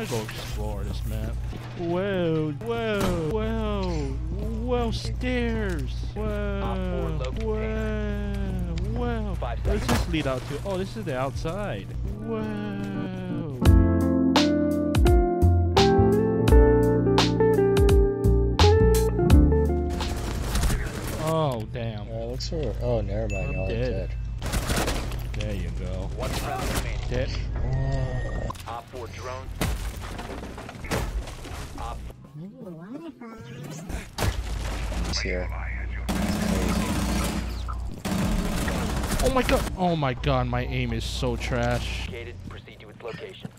wanna go explore this map. Whoa, whoa, whoa, whoa, stairs. Whoa, whoa, whoa. What does this lead out to? Oh, this is the outside. Whoa. Oh, damn. Uh, looks for. Oh, never mind. I'm dead. dead. There you go. One round remaining. Dead. Op 4 drone. Op He's here. Oh my god. Oh my god, my aim is so trash. Proceed to its location.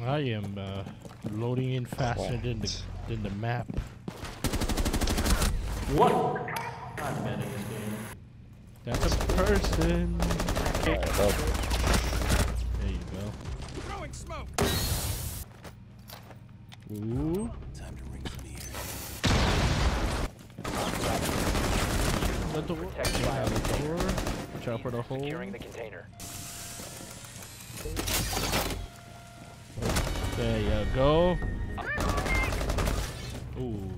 I am uh, loading in faster than the, than the map. What? I'm this game. That's a person. Alright, well, There you go. Throwing smoke. Ooh. Time to ring some ears. The door. Protect Yeah, the door. Watch out for the hole. Securing the container. There you go. Ooh.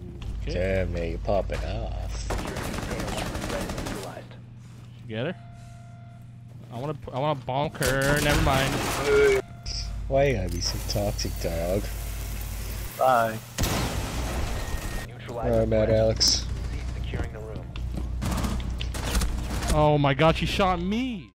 Okay. damn, man, you popping off. Securing the container once threat is neutralized. Get her. I want to. I want to bonk her. Never mind. Why you gotta be so toxic, dog? Bye. Neutralize Alright, Mad. Alex. Proceed securing the room. Oh my god, she shot me.